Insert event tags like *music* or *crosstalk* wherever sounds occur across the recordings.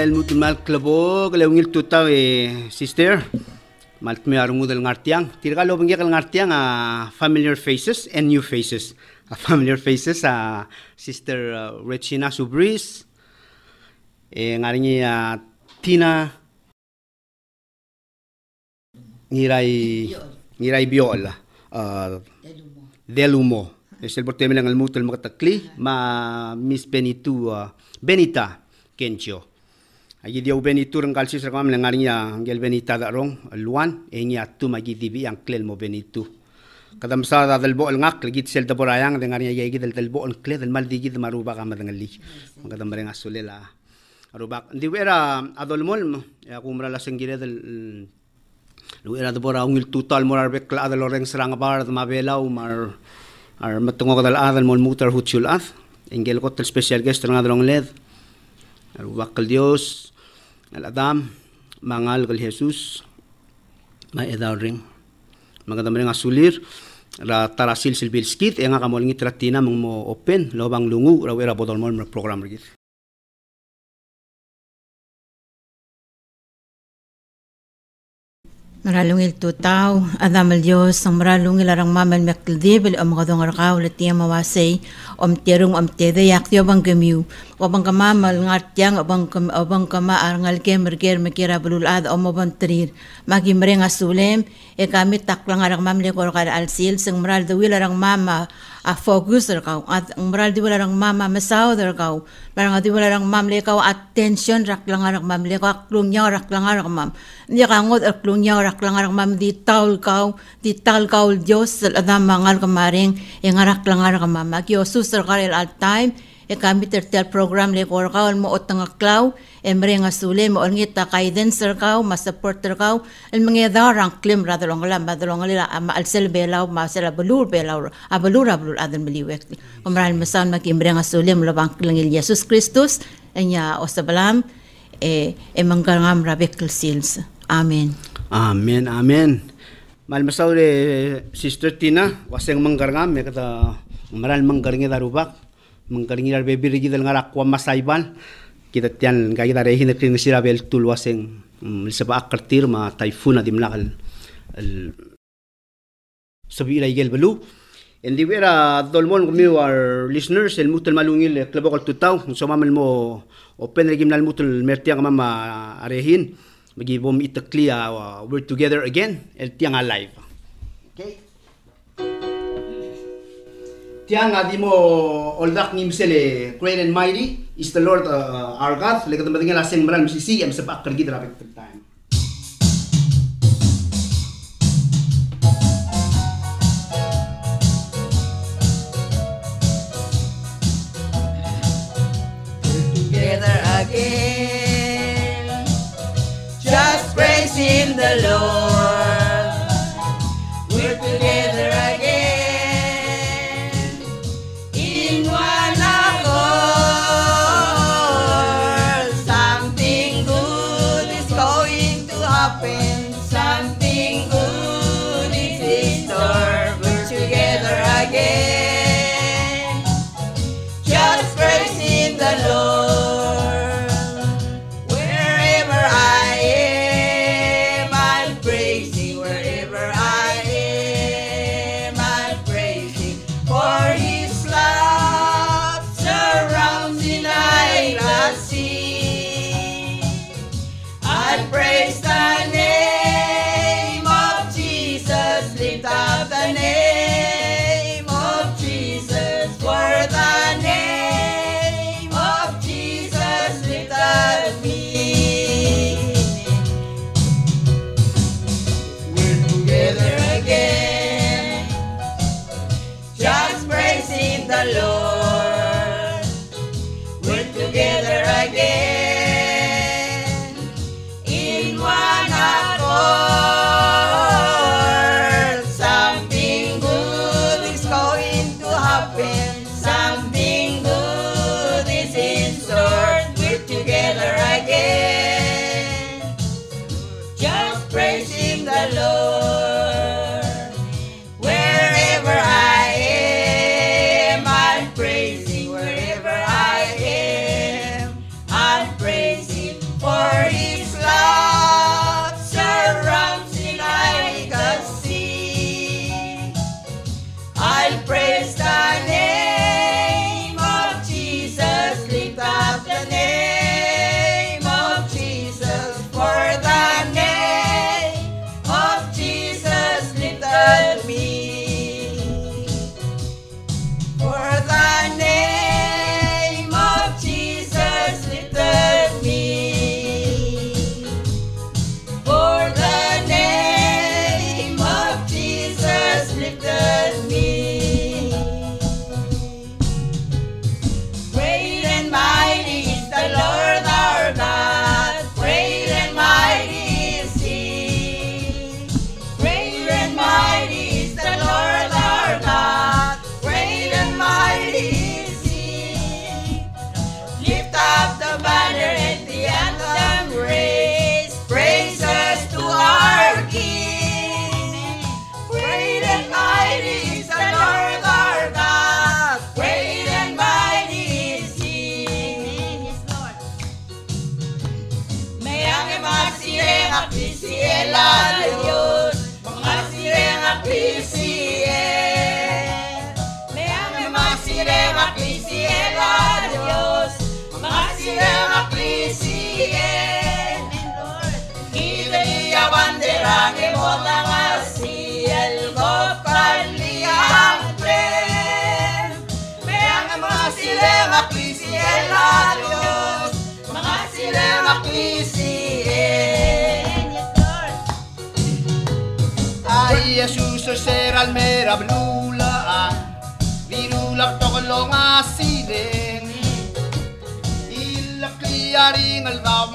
el mutul mal klabo le ungil tuta e sister. Malt me arungu del ngartiang tirga lo bengi kal ngartiang a familiar faces and new faces. A familiar faces a sister uh, Regina Subris e ngaringi a Tina. Ngirai ngirai biola uh, delumo es el porte melang al mutul makatakli ma Miss Benitu uh, Benita Kencho Agi dia Benito rang kalsi sa kam lang ngaringa angel Benita da rong luan engi atu magi dibi ang klel mo Benito kadam sa da dal bool ngak ligit sel da borayang de ngaringa yagi dal dal bool klel dal mal digi maruba ka madang li. Kadam renga sulela arubak di wera adol mol ya kumra la sengire dal lu era da bora ungil total morar bekla adal oreng serang bar da mabelaw mar ar matungok dal adal mol mutar hutsul ath engel ko tel special guest nga dalong led. Arubak Dios, al Adam, mangal kal Jesus, may edaw ring. Magandang rin asulir, ra tarasil silbil skit, e nga kamolingit ratina mong mo open, lobang lungu, ra wera bodol mo program rigit. Maralong il tutaw, adam al Diyos, ang maralong ilarang mamal mekldi, o mga dong arakaw, latiya mawasay, om terung om tede yak tiyo bang gamiw, obang kama mal ngat yang obang obang kama ar ngal ke mer ger me kira ad om obang trir magi mre nga e kami tak lang arang mam le korokar al sil sing mral de wil arang mama a fokus ar kau. At mral de wil arang mama mesau der kau. Barang ati wil arang mam le kau attention rak lang arang mam le kau klung nya rak lang arang mam. Ni ka ngot ar er klung nya rak lang arang mam di taul kau di tal kau jos adam mangal kemarin yang e rak lang arang mam. Magi osus der kar al time e kami tertel program le kor kaw mo otang klaw e mre nga sule mo ngit ta kaiden sir kaw ma supporter kaw el mga darang klim ra dalong la ma dalong la ma al sel belaw ma sel balur belaw a balur a balur adan meliwek kumral masan ma kimre nga sule mo labang langil Jesus Kristus enya o sa balam e e mangangam rabek sils amen. Amen amen. Mal masaw sister Tina waseng manggarngam me kata maral manggarngi darubak mengkaringi dar bebi rigi dal ngarak kwa masaiban kita tian ka kita rehin kring sira bel tul waseng. Seba akartir ma taifun adim nakal sabi ila igel belu. And di vera dolmon kumi our listeners el mutul malungil klabo kal tutaw so mamal mo open regim nal mutul mertiang mama arehin. Magi bom itaklia uh, we're together again el tiang alive. Okay tiang adimo oldak ni misele great and mighty is the Lord uh, our God. Leka tempat tinggal asing meran misi si em sepak kergi terapik time. Together again, just praising the Lord.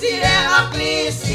sirena please.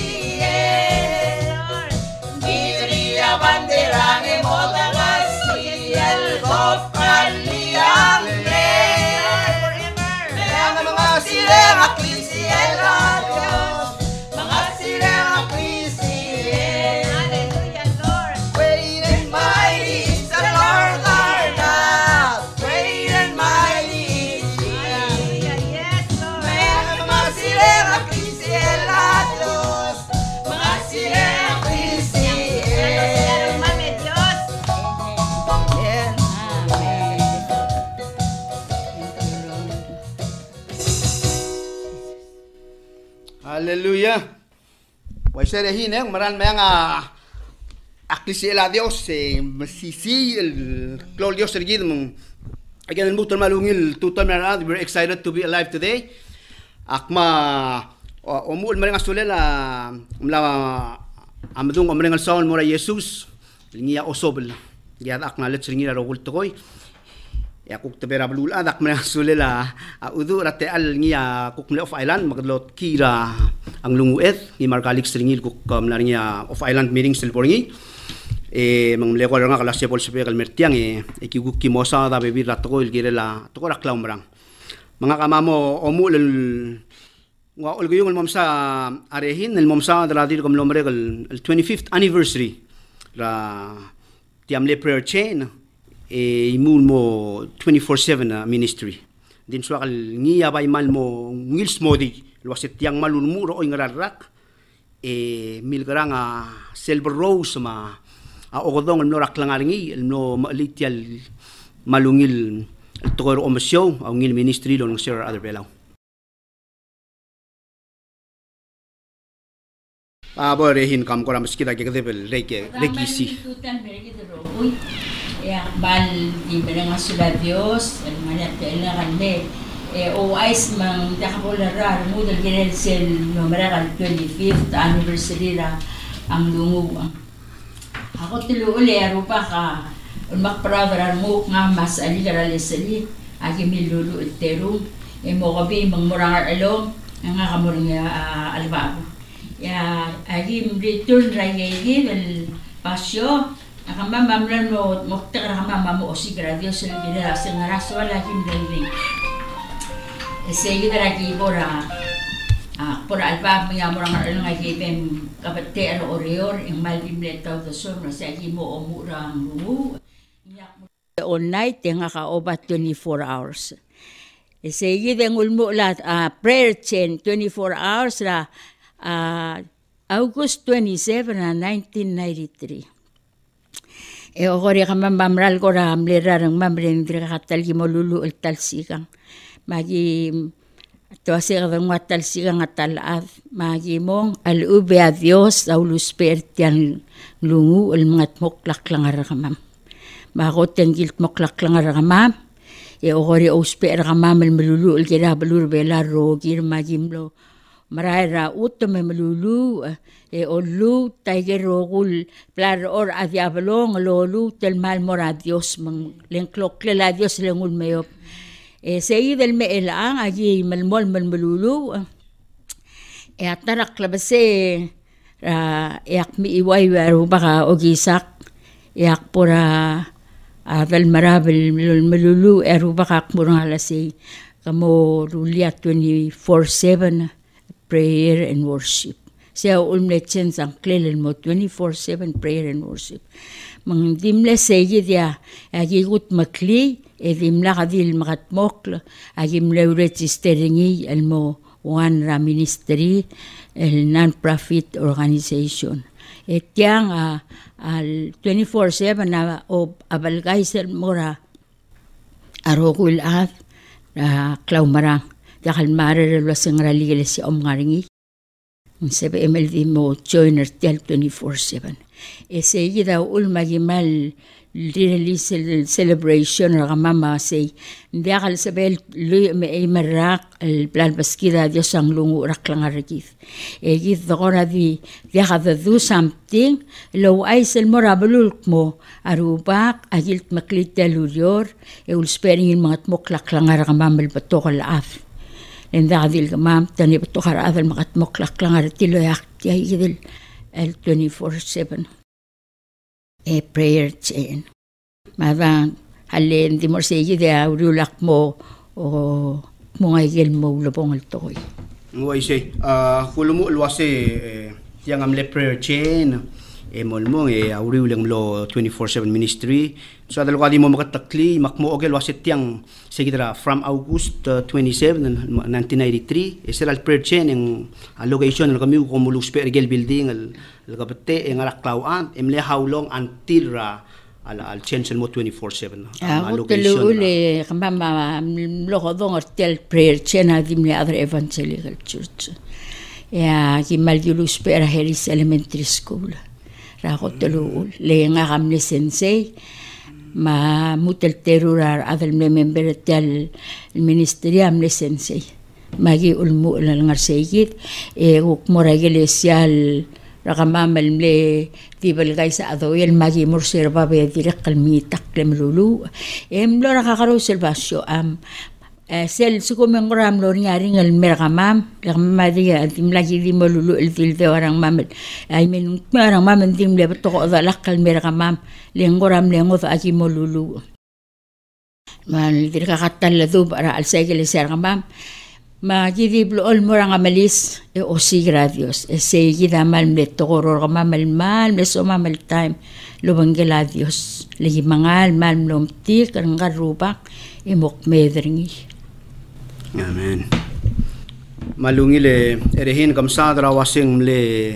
Pues Serejine, Maran me a Dios, eh, si si el Claudio Dios erguido, again el malungil tutam around, we're excited to be alive today. Akma la mla amdung mora Jesus, lingia ya kuk te bera blul adak mena *laughs* sulela a udu rate al ngia kuk mle of island magadlot kira. Ang lungu et ni markalik stringil kuk um, ngia of island meeting silborngi e mang mle ko nga kala sepol sepe kal mertiang e e ki kuk kimosa da bebi ratko il girela to ko rakla umrang mga kamamo omul wa ulguyong el momsa arehin el momsa daladir kom lomre el 25th anniversary. Ra tiamle prayer chain e imul mo 24/7 na ministry. Din suwa kal ngiya bay mal mo ngils modi. Lo set tiang malun muro oy ngararak. E milgaranga silver rose ma a ogodong no raklangaringi no malitial malungil tokor omasyo ang ngil ministry lo ng sir other belaw Abo rehin kam kora maskita ke kadebel reke regisi. Ya, bal di mga sula Dios, ang mga tela kanle. Eh, o ais mang dakapolara, mudal ginel sel numera kal 25th anniversary ra ang lungu. Ako tilo uli, arupa ka, unmak pravara mo nga mas ali karalisali, agi milulu itero, e mo kabi mang murangar along, nga kamuring uh, albabo. Ya, agi return ra yegi pasyo, Akama mamlan mo mokta kama mamu osi gradio sel gida sengara soala kim dalring. Ese gida lagi bora ah pora alba mi amora ngar nga giben kapate ano orior ing maldim le tao do son na sa gi mo omurang lu. All night nga ka oba 24 hours. Ese gida ngulmo lat ah prayer chain 24 hours ra ah August 27 na 1993. E o kore ka mamamral ko ra amlera rang mamren dira katal gi molulu el talsigang. Magi to ase ka bang watal sigang atal at magi mong al ube a Dios au luspertian lungu el mga moklak lang ara ka mam. Mako tenggil moklak lang ara ka mam. E o kore o sper ka mam el melulu el kira balur bela rogir magi mlo. Marai ra uto me melulu e o lu taige rogul plar or a diablong lo lu tel mal mora Dios mang len klok le la Dios lengul meop e sei del me el ang agi mal mol mal melulu e atarak labase ra yak mi iwai waru baka ogisak yak pura avel marabel melulu eru baka murang alasi kamo rulia 24/7 prayer and worship. Siya ulmle chen sang klelen mo 24/7 prayer and worship. Mang dimle segi dia agi gut makli e dimla kadil makat mokla agi mle registeringi el mo one ra ministry el non-profit organization. Et yang uh, al 24/7 na o abalgay mora arogul at uh, klaumarang Dakal marer la sengra ligele si omgaringi. Sebe MLD mo joiner tial 24-7. Ese yida ulma gimal لي سيلبريشن رغماما سي داخل سبيل لو اي مراق البلان بسكيدا دي شانغلون رقلان الركيف اي ضغورا دي داخل ذو سامتين لو ايس المرا بلولكمو اروباق اجلت مقليت دالوليور اي والسبيرين المغتموك لقلان رغمام البطوغ العاف telurior e ul spering il mga tmoklak lang ara mamel batokal af en dadil gamam tani batokar adal mga tmoklak lang ara tilo yak tiya idil el 24-7 e prayer chain. Mabang halin di mo sa iyo dia urulak mo o mga igil mo lubong al toy. Ngoi se ah kulumu ulwase yang amle prayer chain e molmo e auri ulang lo 24/7 ministry so adal ko mo makatakli makmo ogel wasit yang segidra from August uh, 27 1993 e sera al prayer chain ang location ng kami ko mulus per gel building al kapate ang araklauan emle how long until ra al al change mo 24/7 Ah, utalo ule kamba lo hodong ortel prayer chain adim le other evangelical church. Ya, kimal yulus per Harris Elementary School. راغوت لي نغام لي سنسي ما موت التيرور هذا الميمين بلد المينستريا من لي سنسي ما جي المو للمرسيجيت إيه وكمورا جلسيال رغمام الملي في بلغيس أذوي الماجي مرسي ربابي ذي لقل مي تقلم لولو إيه ملو غروس الباسيو أم sel suko mengoram lo nyari ngal merkamam rakama dia tim lagi di lulu el til de orang mamel ay men orang mamel tim le to da lakal merkamam le ngoram le ngot aki molulu man dirka katal la dub ara al segel serkamam ma gidi blo ol morang amalis e o sigra Dios e se gida mal me togoro ma mal mal me so mal time. Lo bangela Dios le mangal mal mlom ti kan ngaruba e medringi Amen. Malungi le erehin kam sadra wasing le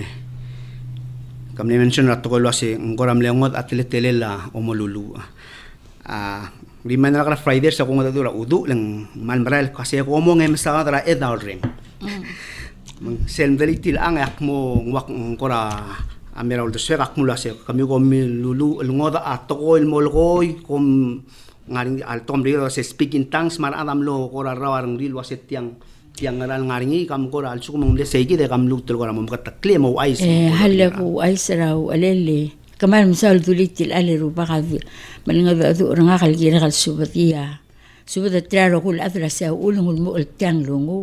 kam ne mention rato ko wasi ngoram le ngot atile telela omolulu. Ah di man ra Friday sa kung dura udu lang mal maral kasi ko mo ngem sa dra edal ring. Mang sel dali til ang ak mo ngwak ngora amera ul deswe ak mula se kami ko mi lulu ngoda atoko il molkoy kom ngaring al tom ri se speaking tongues mar adam lo kora ra warung ri tiang set yang yang ngaral ngaring i kam kora al sukum ngle se kam lu tel kora mom kata klem o ais eh hal bu ais ra o alele. Kamal misal tu lit til ale ru ba ga vi man nga du ru nga khal gi ra khal subatia subata tra ro kul athra sa ul ngul mu ul tang lu ngu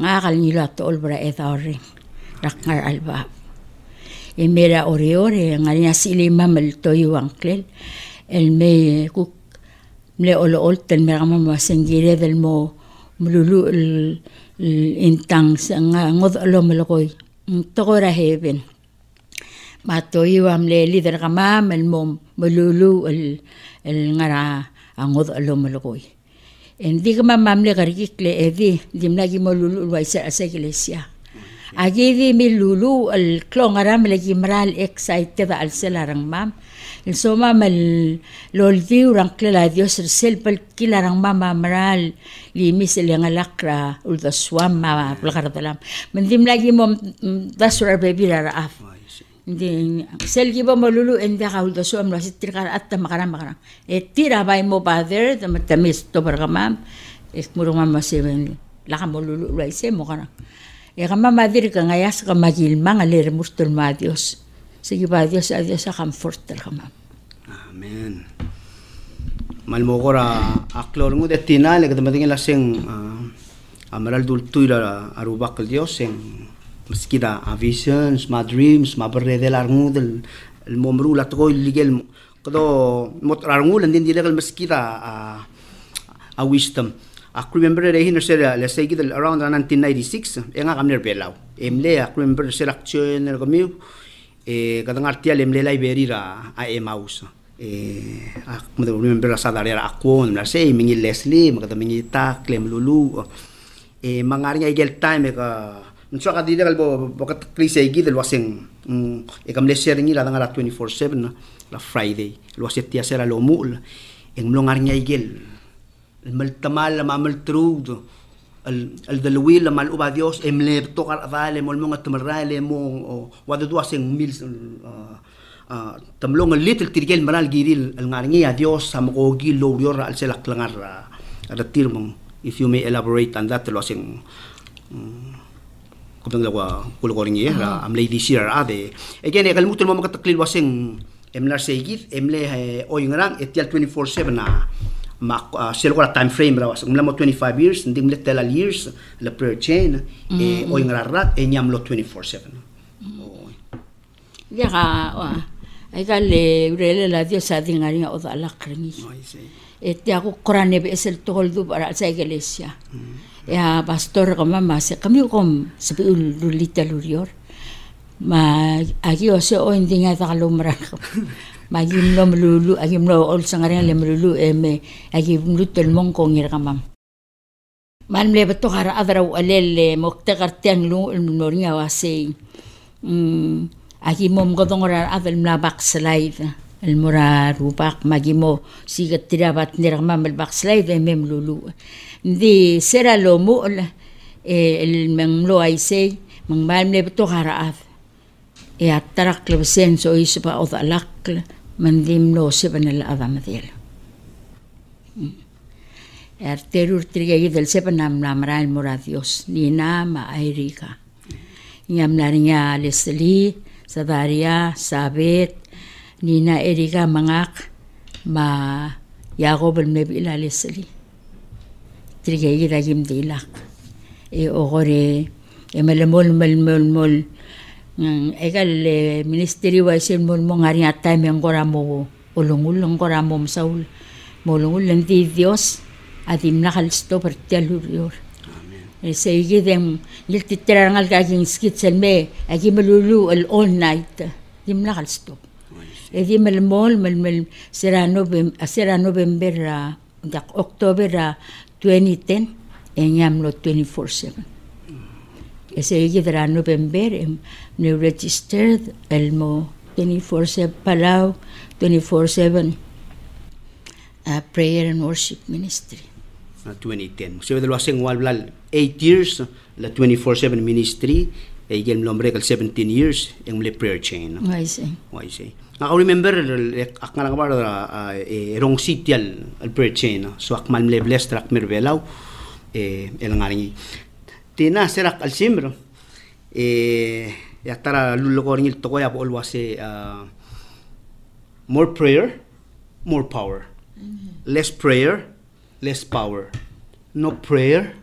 nga e thori rak ngar al ba. E ore ore ngari asili mamel to yu anklen el me kuk mle olo olten me rama ma mo mlulu intang nga ngod alo melokoy tokora heaven ma to yu amle lider kama mel mo mlulu el el ngara angod alo melokoy en di kama mamle karikle edi dimna gi molulu waisa asa iglesia. Agi di mi lulu al klong aram lagi maral excited al selarang mam. So mam al lol di urang klela Dios sel pal kilarang mama maral li mi sel yang alakra ul da swam ma plakar dalam. Mendim lagi mom dasura baby rara af. Hindi sel giba malulu enda ka ul da swam lo sitrikar atta makaram makaram. E tira bay mo father tamatamis to barkamam. Es murong mama seven. Laka mo lulu lo ise mo kana. Ya kama madir ka ngayas ka magilma nga lir mustul ma Dios. Sige ba Dios a Dios a comforter ka ma. Amen. Malmo ko ra aklor mo de tina le kada matingin lasing amaral dul tuira arubak el Dios en maskida a visions, ma dreams, ma larngu del el momru la to ligel kado mot lan din dilekal maskida a a wisdom Aku remember re hin sera let's say around 1996 e nga kamner belaw. Emle aku remember sera action er kami eh, e kadang artia lemle beri ra a e maus e eh, a mo do remember la sadare ra akon la sei mingi leslie mo kadang mingi ta klem lulu. Eh, e mangari ngai gel time ka nso ka dida kalbo bakat krise igi del wasing mm, e kam lesser ngi la danga 24/7 la friday. Lo setia sera lo mul. En mlongar ngai gel mal tamal ma mal trudo الدلويل لما الأبا ديوس ام ليبتو قال أذالي مول مونغ تمرالي مونغ وادو دوا سين ميل tamlong ang little tirigel manal giril al ngaringi a Dios sa mokogi lo yor al selak langar ada tirmong if you may elaborate on that lo sing kubang lawa kulokoring ye ra am lady share ade again e kalmutul mo makataklil wasing emlar segit emle oyingrang etial 24/7 na ma uh, sila ko time frame rawas ngam mo 25 years hindi mo tell years la prayer chain mm. e o yung rarat e nyam lo 24/7 oh ya ka ay ka le rele la dio sa ding ari o da la kringi e te ako korane be es el tol du para sa iglesia. Mm. ya pastor ko mama se kami ko sa ulita lurior. Ma agi o se o hindi nga ta kalumra *laughs* magim lo melulu agim lo ol sangarian le melulu eme agim lu tel mongko ngir kamam. Man le beto hara adra u alele mokte gartian lu noringa wasi mm, agim mom godong ora adel mla bak slaid el murar u bak magimo sigat tirabat nir kamam el bak slaid eme melulu di sera lo mu el menglo aisei mang mengbalm le beto hara af e attarakle Vincenzo isipa odalakle men limno sivan el adam del. Er terur triga i del sepan am namra el moradios ni nama airiga. Niam larinya lesli sadaria sabet nina eriga mangak ma Jacob el mebi la lesli. Triga i da gim dilak. E ogore emelemol mel mel mel, mel Ega le ministeri wa isin mun mo ngari atay mi angora mo ulungul angora mo msaul mo ulungul lang di Dios adim na kalisto pertialur yor. Sa igi dem lil titrangal kaging skitsel me agi malulu al all night dim na kalisto. Edi mal mol mal mal sira novem sira november dak October 2010 enyam lo 24/7. 7 ese yidra November em ne registered elmo 24/7 Palau 24/7 uh, prayer and worship ministry. Uh, 2010. So dalo asing walblal 8 years la 24/7 ministry e gel nombre kal 17 years yung le prayer chain. I see. I see. Ako remember ak nga lang ba e rong sitial al prayer chain so ak mal le blessed rak mirvelaw e elang ngaring tina tena sera kalsimbro e eh, yatara lullo ko ringil to ya bol wase pues, ah, more prayer more power. Less prayer less power. No prayer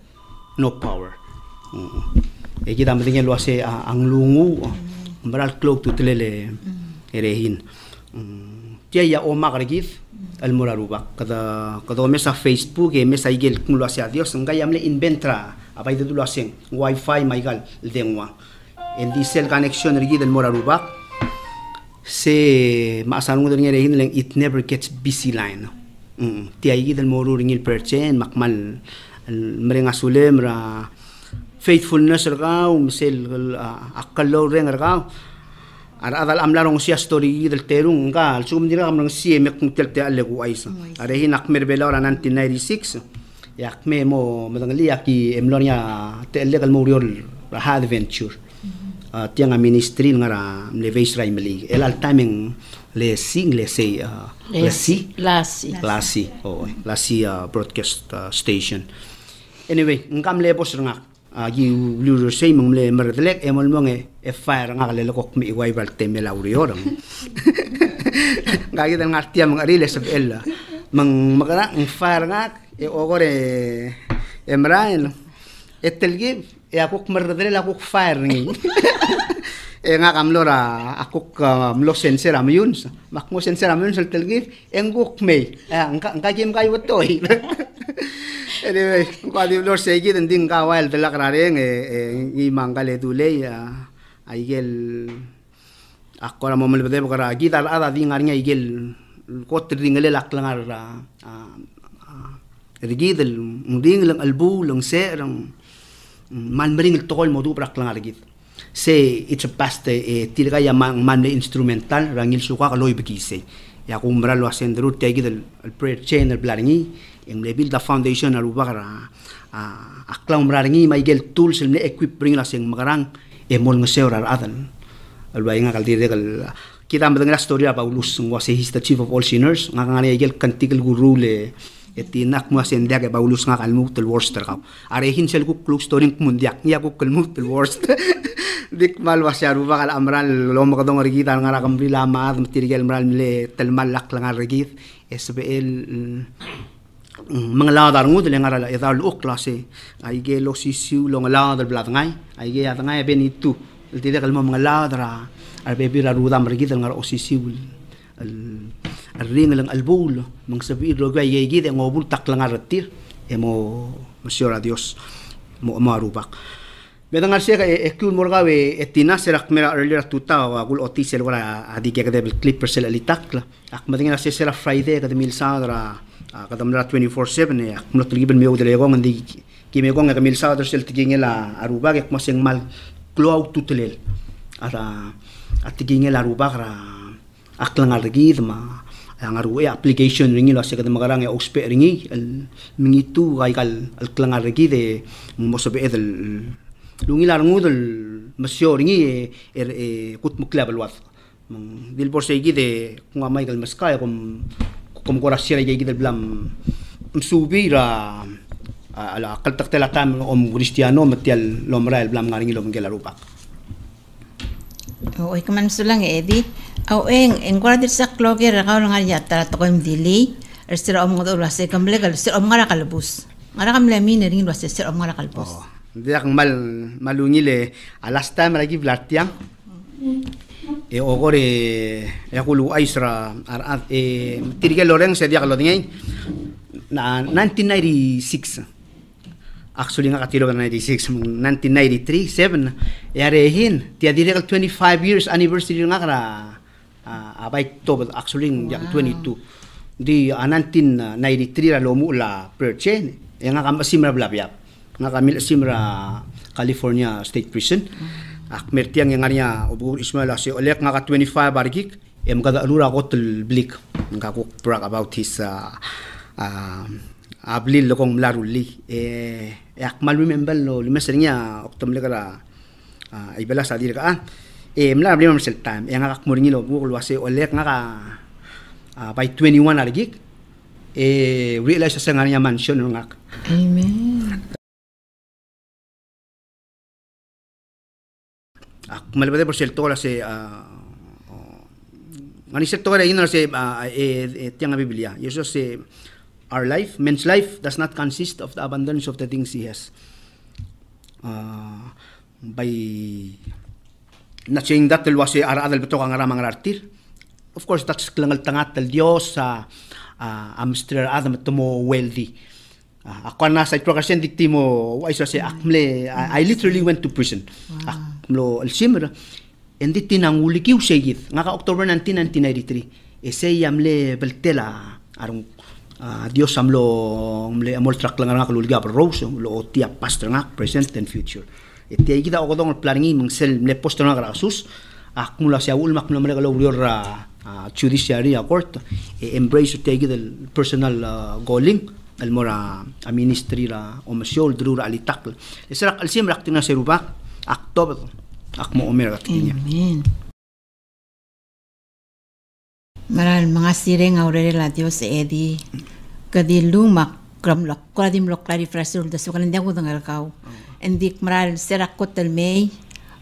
no power. E kita mendingan lu ase ang lungu umbral cloak tutlele erehin tia ya o magrigif al moraruba kada kada mesa facebook e mesa igel kun lu ase a dios ngai inventra dulo asing wifi maigal dengwa en diesel connection rigi del moraruba se maasanung del ngere hin lang it never gets busy line. Mm ti ay del moru ringil perchen makmal mrenga sulem ra faithfulness ra misel akkallo reng ra ar adal amlarong siya story del terung ka sum dira kam nang siye mek tel te alle ku aisa are hin akmer belara 1996 yak me mo madang li yak ki emlon ya te le kal muriol ha adventure tiang a ministry ngara le veis rai meli el al timing le sing le sei le si la si la si oh la si broadcast station. Anyway ngam le bos ngak agi lulu sei mong le merdelek emol monge e fire ngak le lokok mi wai bal te mela uriorang ngagi dan ngartia mong ari le sab ella mang magana ng fire ngak e ogore emraen etelgi e akuk merdre la akuk fire ngi *laughs* e nga kam lora akuk mlo sensor am yun mak mo sensor am yun sel telgi enguk me nga nga gem kay watoy *laughs* anyway, kung kadi Lord segi den ding kawal dala krareng eh i mangkale dule ya aigel ako na momal bede bukara gitar ada di ngarnya igel kot ringale laklangar ah rigidel ring lang albu lang se lang man mering tokol modu praklangar git se it's a past eh tilga ya man man instrumental rangil suka kaloy bekise ya kumbra lo asendru tegi del prayer chain el blaringi em le build the foundation al ubara a akla umraringi mai gel tools el equip bring la sing magarang e mol ngeseura adan al bainga kal dire kal kita mendengar story apa ulus ngwase he's the chief of all sinners ngangane gel kantikal guru le etinak mo asenda ke baulus nga kalmuk tel worster ka arehin sel ku kluk story mundiak niya ku kalmuk tel worst *laughs* dik mal wasyaru bakal amral lo makadong rigit ang ngara kambri lama matirigel mral mile tel malak lang rigit SBL mga ladar ngud le ngara edal u klase ay ge lo sisiu lo ladar blad ngai ay ge at ngai benitu el tide kalmo mga ladra al bebi ra rudam rigit ngara o sisiu الرين ring lang albul mang sabi roga yegi de ngobul taklang aratir emo monsieur adios mo marubak Bedang Garcia ka e, ekul morgawe etina serak mera earlier tuta wa gul oti sel wala adi ke kadel clipper sel alitakla ak madinga se sera friday kadem mil sadra kadam e, la 24/7 e, ak mlo triben mi odele gong ndi ki me gong ka mil sadra sel tigingela aruba ke kmaseng mal cloud tutelel. Ata atigingela aruba ra aklangar gidma ngar we eh, application ringi la sekad magarang ya eh, oxpe ringi. Mengitu mingi gai kal al klangar ringi eh, er, de mosobe edel lungi la rungu del ringi er kut mukla bal wat dil por segi de kung mai kal maska ya kom kom kora sira gai gidel blam msubi ra ala akal taktel atam om cristiano metial lomra el blam ngaringi lom gelarupak Oh, ikaw man sa lang, eh, Eddie. Aw, eng, eng, kwa dito sa kloger, ang kawalang nga tara to kayong dili. Er, sila om nga tulwa sa eh, ikam legal, sila om nga rakalbus. Nga rakamla min, ringin wasa, eh, sila om nga rakalbus. Oh, hindi akong mal, malungil eh. Alas time, lagi vlatiang. E ogore e akulu aisra ar at e tirige loreng se dia kalodingen na 1996 actually nga katiro ka 96 1993 7 yarehin tia direct 25 years anniversary nga kara uh, abay to actually wow. yang 22 di uh, 1993 ra lomu la perche yang nga kamasim ra blabyap nga kamil simra California State Prison. Mm. ak mertiang yang nganya ubur Ismail si olek nga ka 25 bargik em kada alura ko tul blik nga ko brag about his uh, uh, abli lokong larulli e, e akmal mi membel no lumesrinya oktom lekara ibela sadir ka ah. e mla abli mam sel time. E Yang ak moringi lo bu lo ase olek ngaka by 21 argik e realize sa ngania mansion ngak amen. Ak malbade por sel tola se ngani sel tola ino se e, tianga biblia. Yeso se our life, man's life, does not consist of the abundance of the things he has. Uh, by not saying that was ara adal beto kang aramang artir. Of course, that's klangal tangat del Dios sa uh, amstrer adam tomo wealthy. Uh, ako na sa progression dikti mo ay sa akmle I, I literally went to prison. Akmlo al simra endi tinang ulikiw segit nga ka October 19 1993 e say amle beltela arong Ah, Dios AMLO amoltraqlanak lul gabr rose lo tia pastranak present and future. Este, tia gida ogodon el planin mngsel mle postranak rasus akmula se aul makmula mrega lo urior judiciary court e, embrace tia gida el personal ah, goaling el mora a ministri ra o mesiol drur ali takl. Esrak al sim raktina serubak aktobd akmo omer raktinya. Amen. Maral mga sireng aurere la Dios edi kadi lumak kram lok kala dim lok klari frasul da sukan ndia ko dangal kau endik maral serak ko tel mei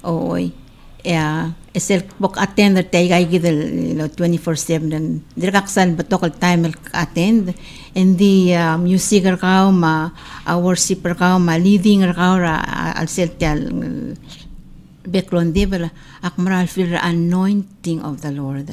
oy ya esel bok attend tay gai gidel 24/7 dan direkaksan betokal time attend? And the uh, musicer kau ma a worshipper kau ma leading kau ra al sel tel background debela ak maral feel anointing of the Lord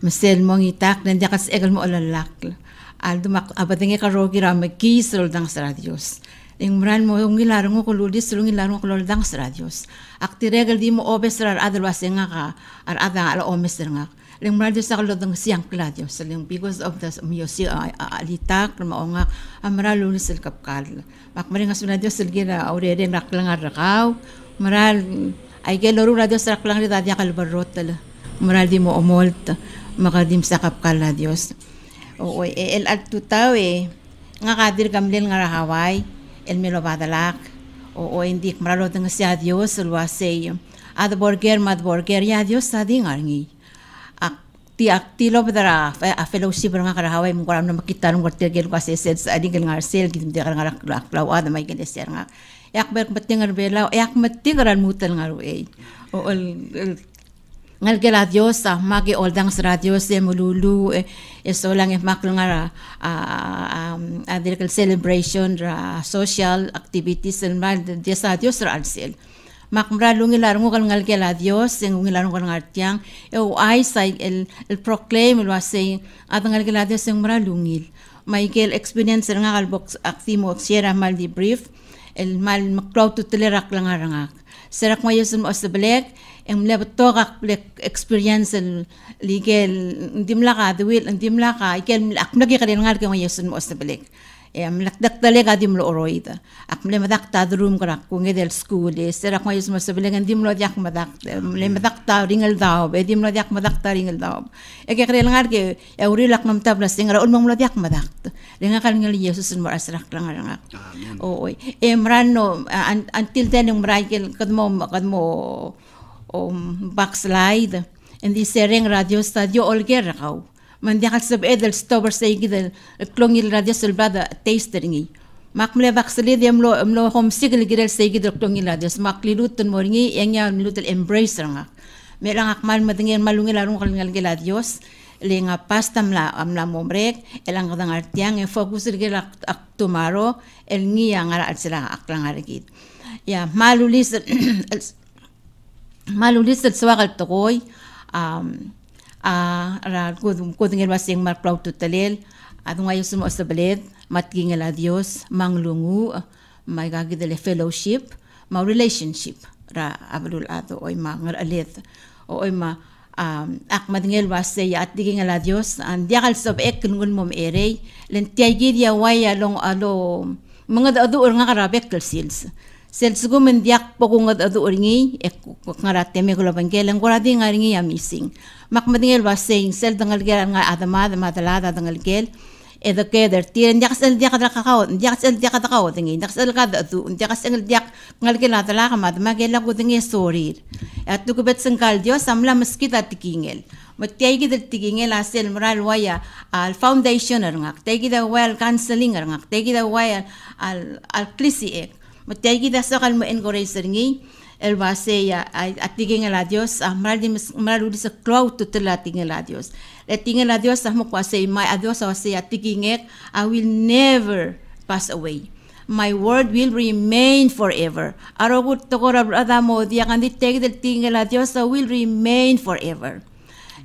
Masel mo ngitak na diya kas egal mo alalak. al dumak abatinge ka rogi ra magkis rol dang sa radios. Ing mran mo yung ilarong ko lulis rong ilarong ko dang sa radios. Akti regal di mo obes rar adalwas nga ka ar ada ala omes nga. Ling mran di sa kalod ng siyang kladios. Ling because of the music alitak mao nga amra lulis el kapkal. Makmari nga sunad Dios silgira aurere raklang arakaw. Maral ay gel loru radio sa raklang ri dadya kalbarot tala. Maral di mo omolt makadim sa kapkal na Dios. Oo, eh, el at tutaw eh. Nga kadir gamlil nga rahaway, el milo badalak. Oo, hindi maralo nga siya Dios, ulwasay. Ad borger, mad borger, ya Dios, sadi nga ngi. Ak, ti ak tilo padara, a fellowship nga karahaway, mong karam na makita nung kwartir gel kasi sed sa adig nga arsel, gitim di nga raklaw, ada may gineser nga. Yak ber mati nga belaw, yak mati nga mutal nga ruay. Oo, el, ngal gela Dios ah magi oldang sa Dios e mululu e so lang e maklo nga uh, um, adir celebration ra social activities and mal de sa Dios ra alsel makmra lungi larong kal ngal gela Dios en ngi larong kal ngartiang e ay say el el proclaim el wasay at ngal gela Dios en mra lungil Michael experience nga kal box aktimo sierra mal di brief el mal maklaw tutelerak lang arangak serak yesun mo sa balik ang lebato ka experience legal hindi mlaka the will hindi mlaka ikel ak nagi ka rin ngar ka mo yesun mo sa balik. E am lakdak tale ka dim lo oroida ak mle madak ta room ka ko ngedel school e sera ko yesun mo hindi mo yak madak mle madak ta ringal daw be dim lo yak madak ta ringal daw e ka rin ngar ke e uri lak nam tabla singra un mo yak madak Dengan kan ngali Yesus mo asrak lang nga oo e mrano until then yung mraikil kadmo kadmo om backslide. Hindi sereng radio stadio olger raw man di sab edel stober sa igid klongil radio sulbada tastering makmle backslide yam lo amlo hom sigil gidel sa igid klongil radio. Maklilutun mo ringi yang ya milutul embrace nga. Melang akmal madingin malungil arong kalingal gila Dios linga pastam la amla momrek elang kadang artiang e fokus gila ak tomorrow el ngia ngara at sila aklang arigid. Ya malulis *clears throat* malulis at swakal tokoy um, uh, ra kudung kudung wasing marplaw tutalil at ngayon sumo sa balid matging la Dios manglungu may gagidale fellowship ma relationship ra abdul ato oy ma ngar alit o oy ma um, ak madingel wase ya at diging la Dios an diakal sob ek ngun mom ere len tiagid ya waya long alo mga or nga karabek sils sel sugo men diak poko nga adu oringi ek ngarate me kulo bangel ang kuradi ngaringi ya missing mak madingel wase sel dangal gel nga adama adama dalada dangal gel. Edo keder tiyan diak sel diak kadra kakao diak sel diak kadra kakao tingi diak sel kada tu diak sel diak ngal gel adala kama adama gel ko tingi story at tu kubet sengkal dio samla meskita tikingel. Matiyay kita tigingel asel moral waya al foundation ngak tay kita well counseling ngak tay kita waya al al klisi ek Mategi da sa kalmo encourager ngi el va se ya atigeng el adios a ah, maral dimes maral sa cloud to tela tingel adios. Le tingel adios sa ah, mo kwa se my ah, adios sa se atigeng ek I will never pass away. My word will remain forever. Arogut tokora brada mo dia kandi tek del tingel adios will remain forever.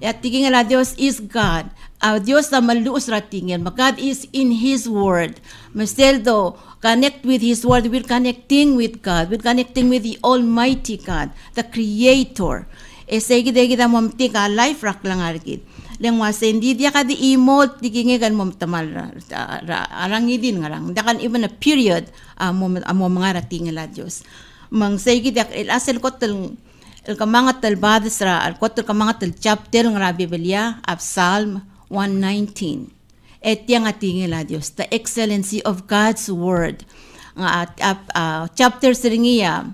Ya tingel a Dios is God. A Dios na maluos ra tingel. God is in His word. Masteldo connect with His word. We're connecting with God. We're connecting with the Almighty God, the Creator. E segi degi da momti ka life rak lang argid leng wasa hindi dia ka di imol tiginge kan mom tamal arang idin ngarang da kan even a period amo amo mga rating la Dios mang segi dak el asel kotel el kamanga tel badas ra al kotel kamanga tel chapter ng Biblia of Psalm 119 et yang ating la Dios the excellency of God's word. Nga uh, uh, chapter siringiya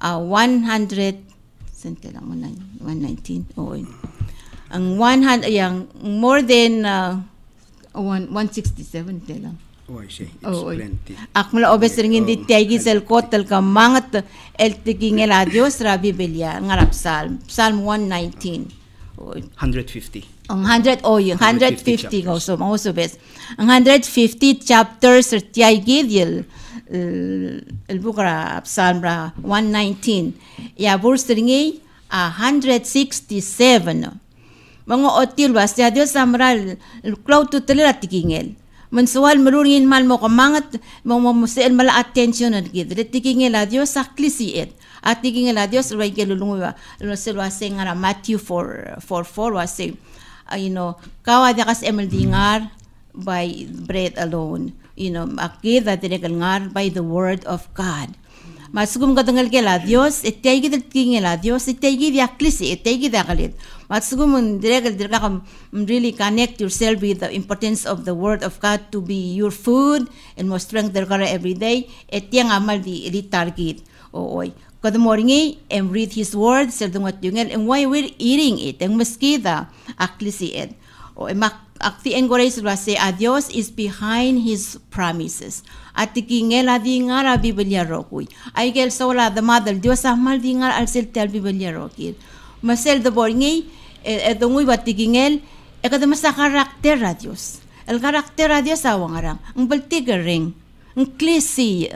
uh, 100 sente lang 119 oh ang 100 yang more than uh, one, 167 te Oise, oh, oh, oh. obes ringin di tiagi sel kotel ka mangat el tiki ngel adios rabi belia ngarap psalm psalm 119. 150. 100 oh 150 go so mo so bes. 150 chapters er, tiagi dil el bukra psalm ra 119. Ya burstringi 167. Mga otil was ya Dios amral el telera tutelera tigingel. Tikingel. Mensual melungin mal mo kamangat mo mo musel mala attention at gid. Tikingel a Dios saklisi it. At tikingel a Dios ray gelulungu wa. Sel was saying nga Matthew 4 4 4 was say uh, you know, kawa dia kas emeldingar by bread alone. You know, akida ngar by the word of God. 말씀 가등할게 라디오스 에떼이기 들기게 라디오스 에떼이기 약리시 에떼이기 다갈릿 말씀은 드래글 들어가 really connect yourself with the importance of the word of God to be your food and more strength 들어가 every day. 에띠앙 아말 디 리타르깃 오이. Kada moringi and read his word serdungat yungel and why we're eating it? And maski da aklisi it. Oh, eh, o mak akti encourage say a Dios is behind His promises. At tikingel adi ngar a Biblia rokuy. Ay gel sa wala the mother Dios amal di ngar al sel tel Biblia rokir. Masel the borngi e eh, eh, dungoy bat tikingel e kada masa karakter a Dios. El karakter a Dios awang arang. Ang baltigering, ang klisi,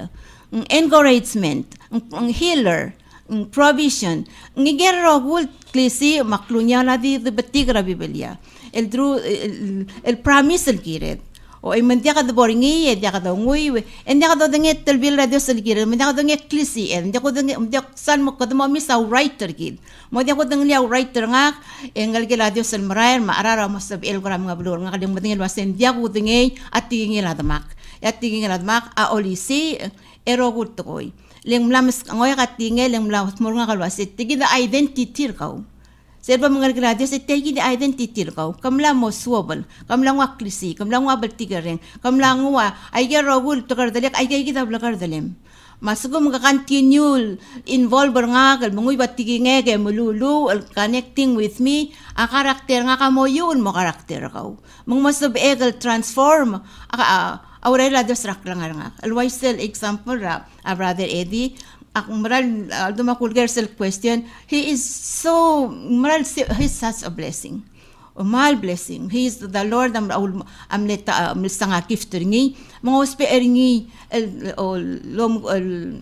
ang encouragement, ang, healer, ang provision. Ang igero gul klisi maklunya na di batigra Biblia. El el, el promise el kiret. O ay man dia ka da boringi, e dia ka da ngui, en dia ka da nget tel bil radio sel kiret, man dia ka da nget klisi, en dia ko da nget dia san mo ka da mo misa writer kid. Mo dia ko da ngia writer nga, engal ke radio sel marayan ma arara mo sab el gram nga blur nga kadang matingel wasen dia ko da ngai at tingin la da mak. At tingin la da mak a olisi ero gut koy. Leng mlamas ngoy ka tingel leng mlamas mo nga kalwasit, tigi da identity kau. serba mengargara desa tegi ini identity kau kamla mo suoban kamla ngwa klisi kamla ngwa bertigareng kamla ngwa aiga rogul tukar dalek aiga kita blakar dalem masugum ka continual involver nga kal mungui batigi nge ke mululu connecting with me a karakter nga kamo yun mo karakter kau mung masub egal transform a aurela dos rak lang nga always example lah, a brother Eddie akong maral uh, dumakulgar sa question, he is so, maral, he's such a blessing. O mal blessing. He is the Lord am am leta am sanga gift ringi. Mga uspe ringi el o lom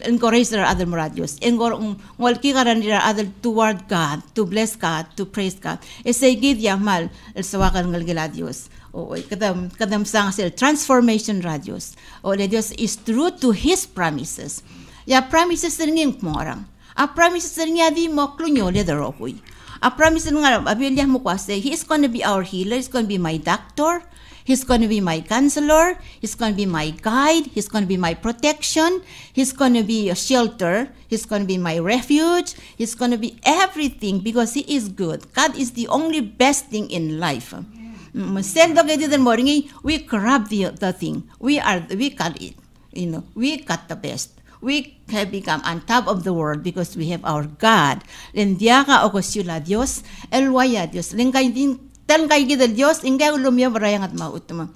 encourage their other moradios. Engor um wal ki karan dira other toward God, to bless God, to praise God. Esay gid yamal el sawakan ngal giladios. O kadam kadam sanga sel transformation radios. O Dios is true to his promises. Ya promises ringing morang. A ah, promises ring di mo klunyo le darohoy. A ah, promise nga abilya mo he is going to be our healer, he's going to be my doctor, he's going to be my counselor, he's going to be my guide, he's going to be my protection, he's going to be a shelter, he's going to be my refuge, he's going to be everything because he is good. God is the only best thing in life. Mm, mm, send the morning, we grab the, the thing. We are we got it. You know, we got the best we have become on top of the world because we have our God. Lendia ka o kusyula Dios, elwaya Dios. Lengkay din, tan kay gida Dios, ingay ulumya barayang at mautama.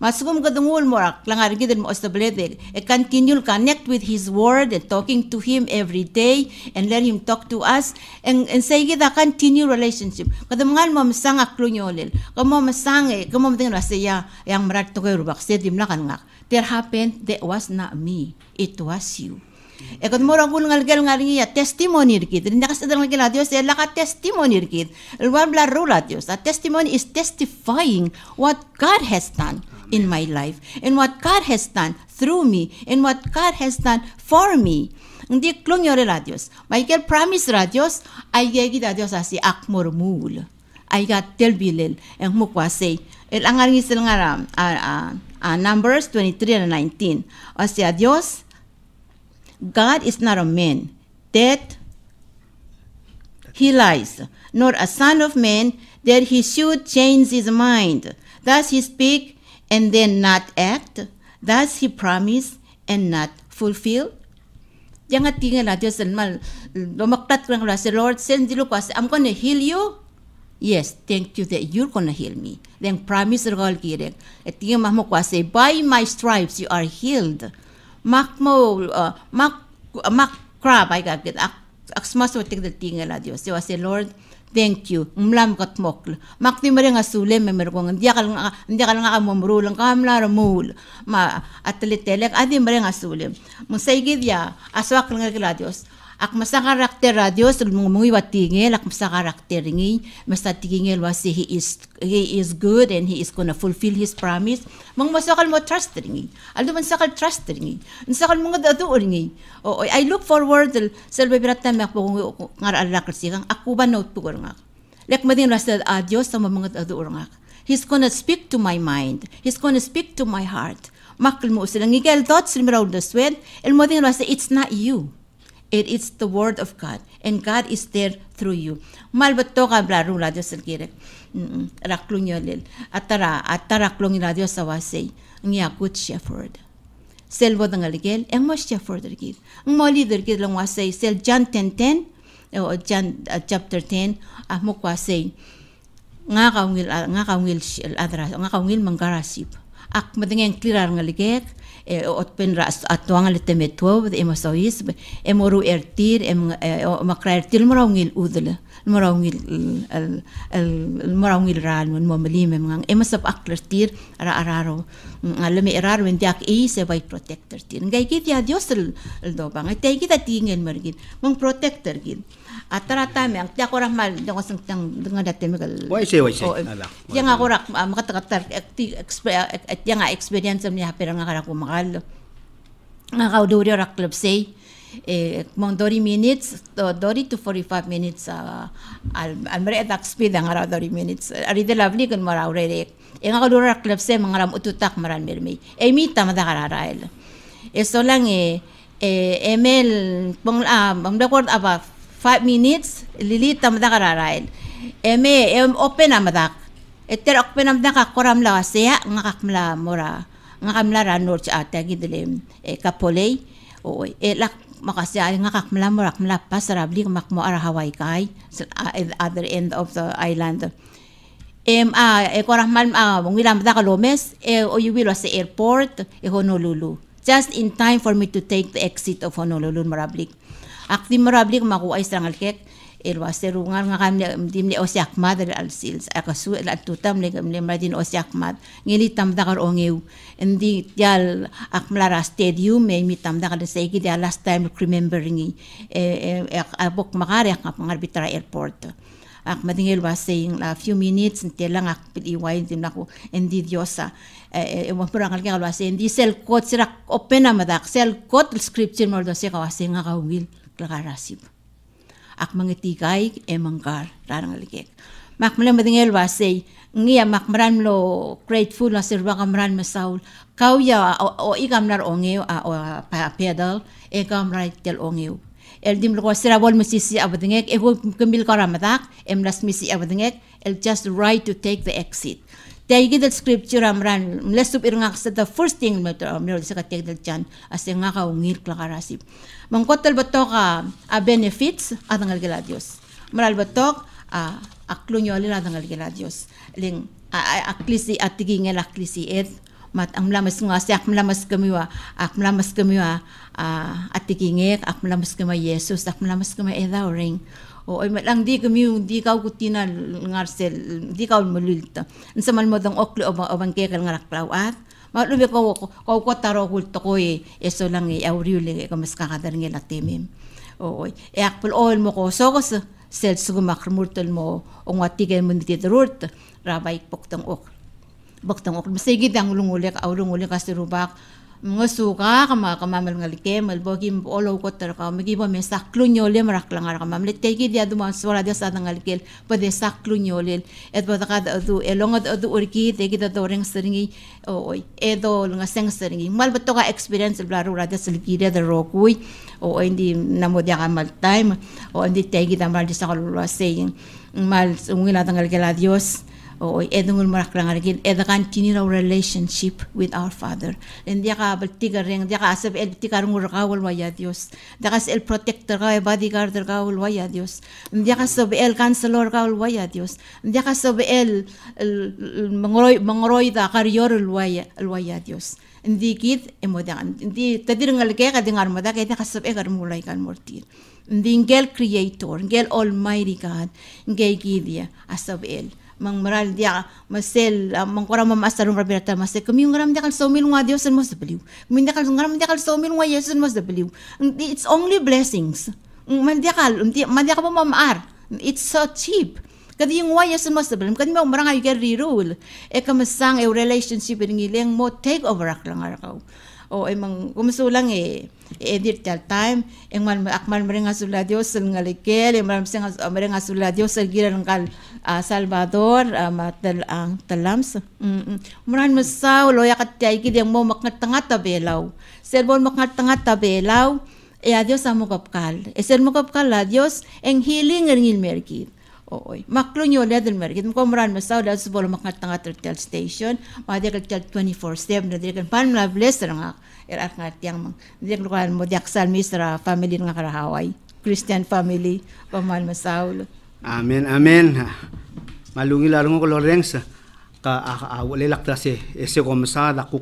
Masugum kadungul mo ak langar gid mo ostablete. E continue connect with his word and talking to him every day and let him talk to us and and say gid continue relationship. Kadamngal mo masang aklunyolel. Kamo masang eh, e kamo mting rasya yang marat to rubak sedim lakan ngak. There happened that was not me. It was you. E kad mora gul ngal gel ngal ya testimony rikit. Rinda kas adang ngal Dios ya laka testimony rikit. Elwan bla rula Dios. A testimony is testifying what God has done in my life and what God has done through me and what God has done for me. Hindi klong yore la Dios. Michael promise ra Dios ay gegi da asi akmor mul. Ay gat tel bilel en mukwa say. El angar ngisel ngara uh, uh, Numbers 23 and 19. O siya Dios God is not a man that he lies, nor a son of man that he should change his mind. Thus he speak and then not act. Thus he promise and not fulfill. Yang at tingin na Diyos mal lumaktat ko si Lord send dilo ko I'm gonna heal you. Yes, thank you that you're gonna heal me. Then promise ro kirek. At tingin mo ko by my stripes you are healed mak mo uh, mak uh, mak crab ay gagit ak aksmas mo tig tinga la Dios. Diwa si Lord, Thank you. Mlam kat mokl. Makti mare nga sule me mer ko ndia kal nga ndia kal nga mo mrulang ka mla mul. Ma atletelek adi mare nga sule. Mo saygid ya aswak nga gladios. Ak masa karakter radios mong mong watingel ak masa karakter ngi masa tingel wasi he is he is good and he is gonna fulfill his promise. Mong masakal mo trust ngi. Aldo man sakal trust ngi. Sakal mga dado ngi. O I look forward sa bebirata me po ngar alak sikang ako ba note po nga. Lek madin rasa adios sa mga dado nga. He's gonna speak to my mind. He's gonna speak to my heart. Makal mo sila ngigel thoughts limraw the sweat. El madin rasa it's not you. It is the word of God, and God is there through you. Malbato ka blaro la Diyos ang kire. Raklong yun lil. Atara, atara klong ila Diyos sa wasay. Ang good shepherd. Selvo ng aligel, ang mo shepherd rigid. Ang mo leader rigid lang wasay. Sel John 10.10, o John uh, chapter 10, ah mo kwasay. Nga kaungil, nga kaungil, adra, nga kaungil manggarasip. Ak madingeng klirar nga ligek, e ot pen ras atuang le teme tuov e masois e moru ertir e makra ertir ngil udle el al ngil ral mun mamlim ngang. E masap aklertir ara ro ngale me erar wen tiak e se vai protector tin ngai ki dia ya dios el dobang e tei ki ta tingen mergin mong protector gin. Atara tame ang tiyak orang mal dong sang tang dengan dati megal Wai se, wai se. Oh, Ala. yang ako rak makatakatar at yang experience niya pero nga karak kumakal. Nga kauduri rak club say eh mong 30 minutes to 30 to 45 minutes uh, al almare at speed ang araw 30 minutes. Ari de lovely kun maraw re e nga kauduri rak club say mga ram ututak maran mermi e mi tamada kararail eso lang eh eh ML pong ah ang record aba 5 minutes lilita tamada kararail eme em open amadak eter open amadak koram la sea nga kakmla mora. Nga kamla ranor cha ata gidlem e kapolay. O e lak makasya nga kakmla mora kamla pasarabli makmo ara Hawaii kai. Sa other end of the island. Em a e koram mal a ngilam da kalomes e o yuwilo sa airport e Honolulu. Just in time for me to take the exit of Honolulu marablik Akti marabli makuai serang kek el waste rungar nga kam dim le osiak mad al sils akasu el atutam le kam le madin osiak mad ngeli tam dagar ongeu endi akmla akmlara stadium me mi tam dagar se ki dia last time remembering e abok magare kap ngar bitra airport. Ak madingel was saying la few minutes nte lang ak wine dim nako ndi diosa. E mo pura ngal ngal was endi sel code sirak open amadak sel code scripture mo do se kawas nga kawil klakarasip ak mga tigay e mangkar rarang aligek. Mak mala madingel wasay ngiya mak maran lo grateful na sirba kamran masaul kau ya o, ikam nar ongeo o pa pedal e kam right tel ongeo el dim lo sira bol masisi abadingek e ko kambil karamadak em las misi abadingek el just right to take the exit Dahil gid scripture amran mlesup irngak sa the first thing mo to amro sa katek del chan as nga ka ungir klakarasip. Mangkotal batok a benefits at ang algala Dios. Maral batok a aklunyo alila ang algala Dios. Ling aklisi atigingel aklisi et mat ang mlamas nga si ak mlamas kamiwa ak mlamas kamiwa atigingek ak mlamas kamiwa Jesus ak mlamas kamiwa edaw ring o ay lang di kami di kau kutina ngarsel di kau mulilta nsa mal modang okli o bang kekal ngarak plawat Malubi ko ko ko taro kulto ko e eso lang e auriu le ko mas kakadar ngel atimim o e akpul ol mo ko so ko sel sugu makrmurtel mo o ngatigen mo niti rurt rabay poktang ok boktang ok. Masigi dang ulungulek aulungulek kasirubak mga suka kama kamamal nga like malbogi olo ko tar ka magi ba me saklo nyole marak lang ara kamam le tegi dia du mas wala dia sa nga like pa de saklo nyole et ba ka du elong du urki tegi da doreng seringi o edo nga seng seringi. Mal bato ka experience blaro ra dia silgi dia da rokui o hindi namo dia mal time o hindi tegi da mal dia sa kalula saying mal ungila tangal kala Dios o edungul marak lang arigin eda kini our relationship with our father. And dia ka baltigar ring dia ka asab el tikar ngur kawal waya dios. Dia ka el protector ka bodyguard ka wal waya dios. Dia ka sab el counselor ka wal waya dios. Dia ka sab el mangroy mangroy da karyor waya waya dios. Hindi kit emo da hindi tadir ngal ke ka dingar mo da kaya kasab e gar mulay kan mortir. Hindi ngel creator, ngel almighty God, ngel gidia asab el. Mang maral dia masel mang kora mamasarong rabirata masel kami ngaram dia kal somil nga Dios and mas believe. Kami dia kal ngaram dia kal somil nga Yesus and mas. It's only blessings. Man dia kal, man dia ka mamar. It's so cheap. Kadi yung waya sa mas problem, kadi mo marang ay gari rule. E kamasang e relationship ng ilang mo take over ak lang arakaw. O ay mang kumusulang e edit tal time, ang man akman maring asula Dios sa ngalikel, ang maram sing maring asula Dios sa gira ng kal uh, Salvador, uh, matal ang talams. Maran masaw loya kat tay kidi mo makatanga tabelaw. Serbon makatanga tabelaw. E a Dios amo kapkal. E ser mo kapkal a Dios ang healing ng ilmerkit. Oy. Maklo nyo ledel merkit. Mo komran masaw dahil sa bolo makatanga tel station. Mga di tel 24-7. Na di kan pan na bless nga. Erat nga tiyang mang. Di kan mo diak misra family nga karahaway. Christian family. Pamal masaw. Amen, amen. Malungi larong ko Lorenz. Ka awali lakta si ese komsa da ku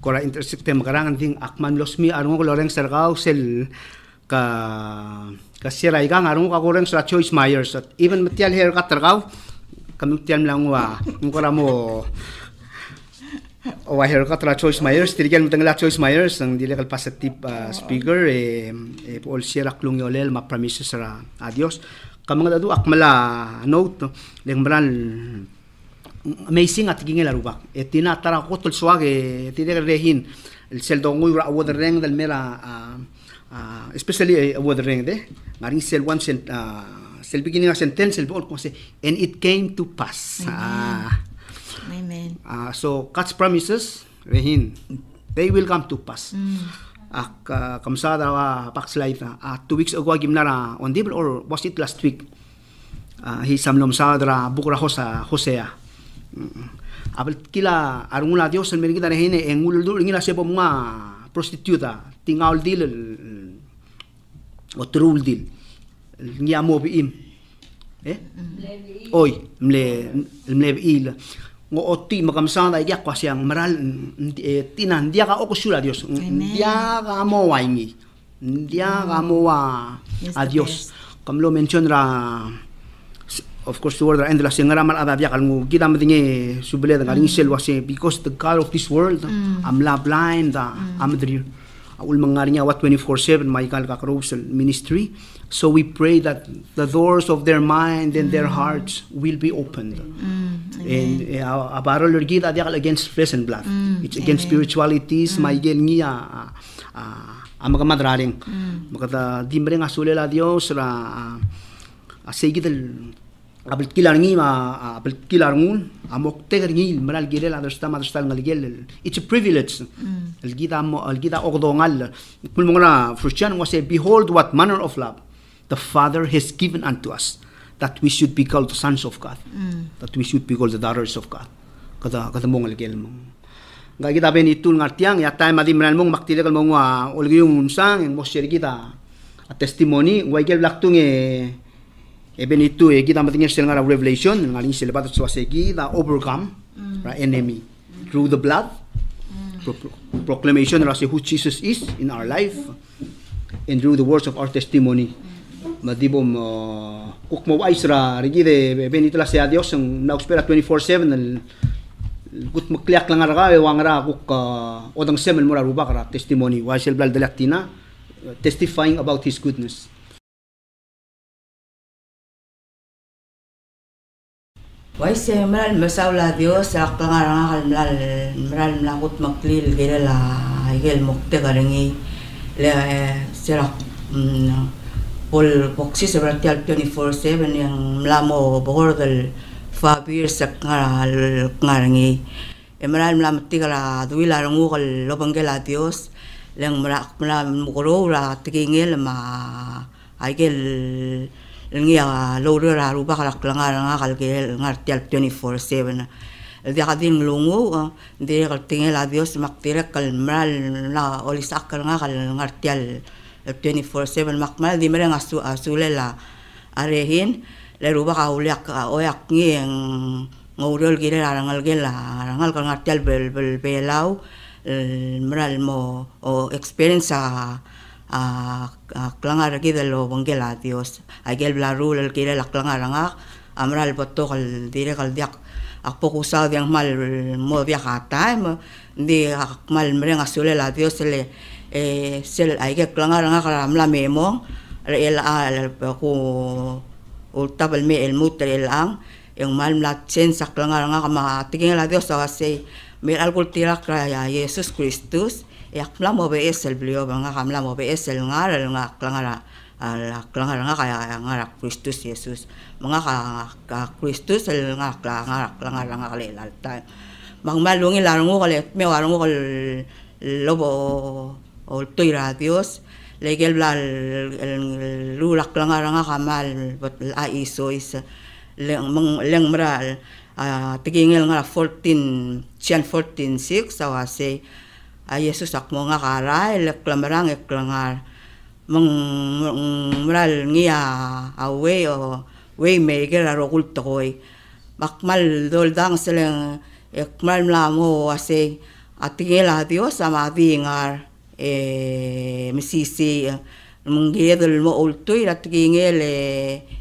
kora intersecte makarangan ding akman losmi arong ko Lorenz sarkaw sel ka kasi rai ka ngarong ka kurang sa choice Myers at even matial hair ka tarkaw kami tiyan lang wa. Ngora mo o *laughs* wa hair ka tra choice Myers. Tirigan mo la choice Myers ang dili kal positive uh, speaker eh, eh Paul Sierra klung yolel ma promises sa adios. Kamang dadu akmala note leng bran amazing at gingel arubak e tinatara ko tul swage tirigan rehin. El seldong ura awod reng dal mera uh, uh, especially uh, with ring de ngaring sel one sent uh, sel beginning of sentence sel bol kose and it came to pass Amen. uh, Amen. uh, so God's promises rehin they will come to pass Mm. ak uh, kamsada wa backslide na uh, two weeks ago gimnara on dibel or was it last week uh, hi samlom sadra bukra hosa hosea mm. abel kila arungula dios en mergida rehine en ulul ngila sebo mga prostituta tingaul dil otrul din nja mobiim eh oi, mle mle il ngo otti makamsana ya kwasiang meral tinan dia ka okusula dios dia ka mo waingi dia ka mo wa a dios kam lo mention ra of course the world and la singara mal ada biakal ngu kita mendinge subele dengan ngisel because the god of this world i'm la blind i'm the ul mangarinya what 24/7 Michael Kakrosel ministry. So we pray that the doors of their mind and their hearts will be opened. And uh, abarol gita dia against flesh and blood. It's against spiritualities. May gen ngia uh, uh, ang mga madraring. Makata di mre nga sulela Dios ra uh, It's a privilege. قبل لارنون امو تغني المرا الجيل لا behold what manner of love the father has given unto us that we should be called the sons of god. Mm. that we should be called the daughters of god. Kada kada mong algel mong. Ga kita ben itu ngartiang ya time adi menal mong maktile kal mong wa olgium sang kita testimoni wa gel blaktunge e e ben itu e kita matingin sel ngara revelation ngaling sel batot so segi da overcome ra enemy. Through the blood pro- pro- proclamation ra who Jesus is in our life and through the words of our testimony. Madibom uh, kuk mo wais ra rigide ben itla sa Dios ang nauspera 24/7 gut makliak lang ara ka wang ra kuk uh, odang semen mura ruba kara testimony. Wa sel blal uh, testifying about his goodness Wai se meral mesau la Dios ak langarang akal melal meral melakut maklil gila la igel mukte karengi le serak pol boksi seberti al 24/7 yang melamo bogor del Fabir sak ngaral ngarangi emeral melam tigala duila rangu kal lobanggela Dios leng merak melam mukoro la tigingel ma igel ngia lo ra ruba kala klanga nga kal ke ngar tial 24/7 dia kadin lungu dia kal tingel a dios maktire kal mal na oli sakal nga kal ngar tial 24/7 makmal di mere ngasu asule la arehin le ruba ka uliak oyak ngi ngorol gire rangal gela rangal kal ngar tial bel bel belau klangar gida lo bangela Dios. Agel bla rul el kire la klangar nga amral boto kal dire kal diak. Akpo kusaw diang mal mo dia kata mo di mal merenga sule la Dios le eh sel aige klangar nga kala amla memo el al ko ultabal me el mutter el yung mal mlat sen sa klangar nga kama tingin la Dios sa say mir algol tirak ya Jesus Kristus yak mla mo be esel blio? Nga kamla mo be esel nga nga klangara ala klangara nga kaya nga Kristus Jesus. Mga ka, ka Kristus el nga klangara klangara nga kale lalta mang malungi larong ko kale me warong ko lobo o toira Dios legel bla lulak klangara nga kamal a iso is leng leng mral. Uh, tigingil nga 14 siyan 14 6 sawa say a Yesus ak mo nga karay lek klamarang ek klangar mong mral ngia awe o way maker aro kulto koy makmal doldang seleng ek mal mla mo ase atingil a Dios ama dingar e misisi mungedel mo ultoy at tingil e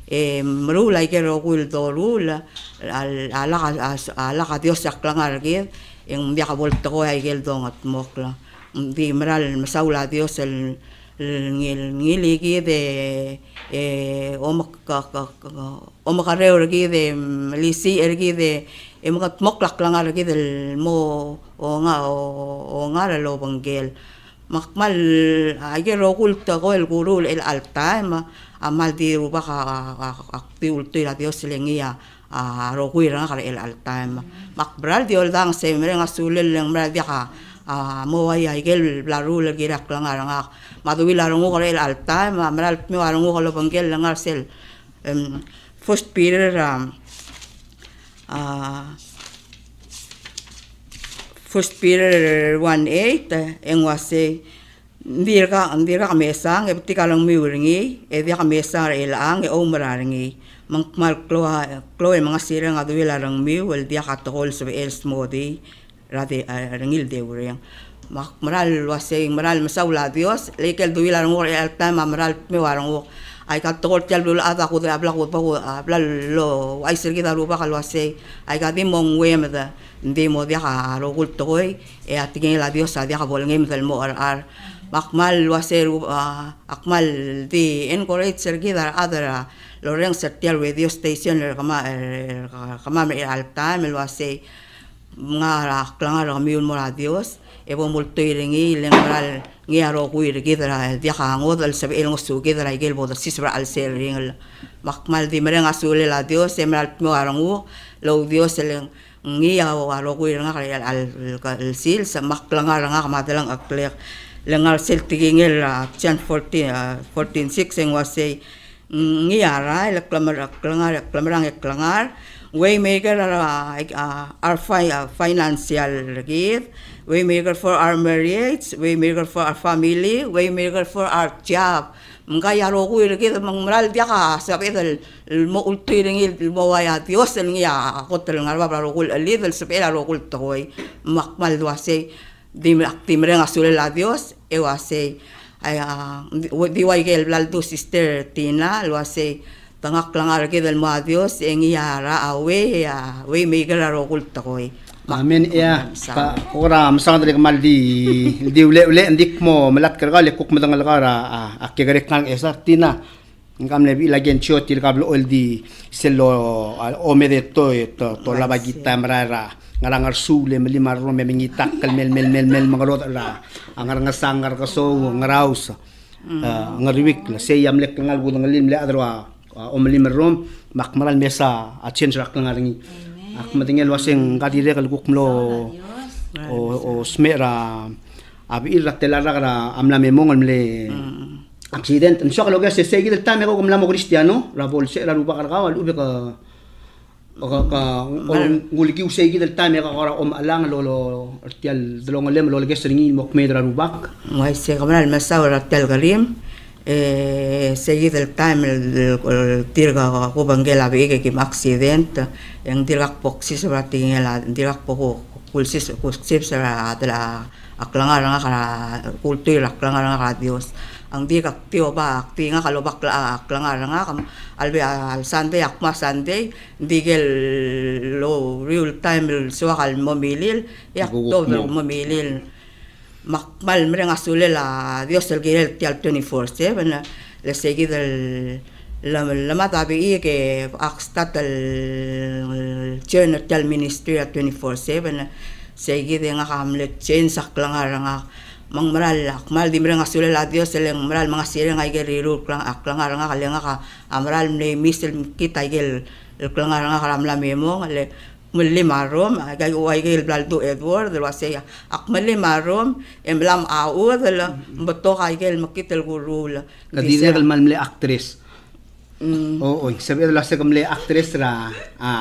e mrula ikero kul dorula ala ala Dios yak klangar gid en un viaje vuelto a el don atmosfera dimra el saula dios el el el de eh omo omo de lisi el de em got mokla klanga del mo onga onga lo bangel makmal ayer lo culto go el gurul el altaima amal di ruba ka ka ti dios a ro gui ra kala el al time mak bral di ol dang se mere nga sulel leng bra bi kha a mo ai ai gel la ru le gi rak lang ara nga ma du la el al time ma mral me wa rongo lang ar sel um first period um a first period 18 engwa se ndir ka ndir ka mesa nge tika lang mi uringi e dia ka mesa ra el ang e o ringi mang mal kloa kloe mga sira nga duwila rang mi wel dia ka tol sa el smodi rade rangil de ureng mak maral wase maral masaula dios lekel duwila rang el time maral me warang ay ka tol tel dul ada ko de abla ko pa ko abla lo ay sir kita rupa kalwa se ay ka di mong wem da ndi mo dia ka ro kul to e atingin la dios sa dia ka bol ngem del mo ar ar. Makmal wase akmal di encourage sir kita adara loreng setia radio station le kama kama me alta me lo ase nga la klanga la mi mo radios e bo mul to irengi le moral ngi aro ku ir gi dra dia kha ngo dal sab el ngosu gi dra gel bo dal sis bra al ser ring makmal di mereng asule la dios e meral mo arangu lo dios le ngi aro aro ku ir nga al al sil sa mak klanga nga ma dalang akler lengal sel tigingel chan 14 14 6 ngwa sei ngi yara la klamar klangar klamrang klangar way maker ara ar financial gift way maker for our marriage. Way maker for our family. Way maker for our job. Mga yaro ko ilgi mang mral dia ka sabi dal mo ulti ringi mo waya dios ngi ya ko tel ngar ba ro kul ali dal sabi ro makmal wase di aktim renga sule la dios e wase ay di way gel blal do sister tina lo ase tangak lang arki del mga Diyos, ang iyara awe, ya, we may gararo kulta ko eh. Amen ya pa ora masang dali kamal di *laughs* di ule ule ndik mo malat karga le kuk madang algara akigare kang esa tina. Ngam le la gen chio til kablo ol di selo o me de to to la bagita marara ngalangar sule melimar rome mengitak kel mel mel mel mel mangalot la. Angar ngasangar kaso ngaraus eh, ngariwik la. Seyam lek ngal gud lim le adra omlim rom makmaral mesa achen rak ngaringi akmatinge lwaseng kadire guk gukmlo o o smera abi irra telara gra amla memong amle accident. Nsokalo gese segil tamego gumlamo cristiano la bolse la ruba kargawal ubeka ka nguliki usai kita time ya kakora om alang lolo tial dolong lem lolo keseringi mok medra rubak mai se kamera mesa ora tial galim. Eh seguid el time el tirga ko bangela bege kim accident yang tirgak poksi sebra tingela tirgak poko kulsis kuskip sebra atla aklangaranga kala kultuir aklangaranga kala dios. Ang di kak tiyo ba akti nga kalubak la aklangar nga kam albi al Sunday akma Sunday digel lo real time suwakal momilil yak to mo. momilil makmal mere nga sule la Dios el girel tial 24/7 na le seguir el la la mata bi i ke akstat el journal tel ministry at 24/7 na seguir nga kamlet chen saklangar nga mang maral akmal di nga sule la Dios el maral mga sire nga igeriru klang aklangar nga kalenga ka amral ne misel kita igel el klangar nga karamla memo le muli marom agay uway gay blaldo Edward dal wase akmali marom emblam au dal beto kay gel makitel gurul man mle actress. Oo, sabi la se kamle actress ra a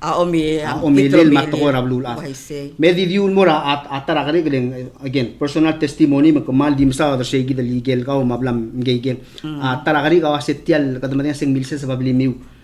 a omi a omi lil. Matko rablul a. Me di di un at atara kare gelen again personal testimony me kamal di msa da shegi da legal ka o mablam ngegel. Ah, atara kare ka setial kadamanya sing milse sababli miu.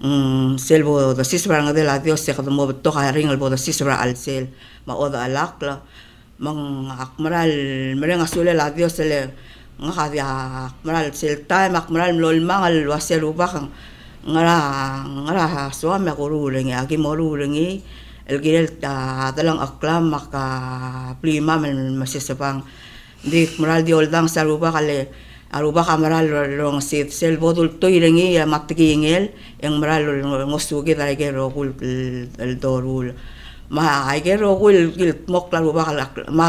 mm selvo da sisra nga de la Dios se kadmo to ka ring albo da sisra al sel. Ma oda alak la. Mang akmaral merenga sule la Dios le nga ka dia akmaral sel time akmaral lol mangal wase rubak ngara ngara suami ako ruling agi mo ruling el girel ta dalang aklam maka plima men masisapang di maral di oldang sa ruba kale aruba kamera long sit sel bodul to irengi ya matki ingel yang mera ngosugi dage rogul el dorul ma aige rogul gil mok la ruba kalak ma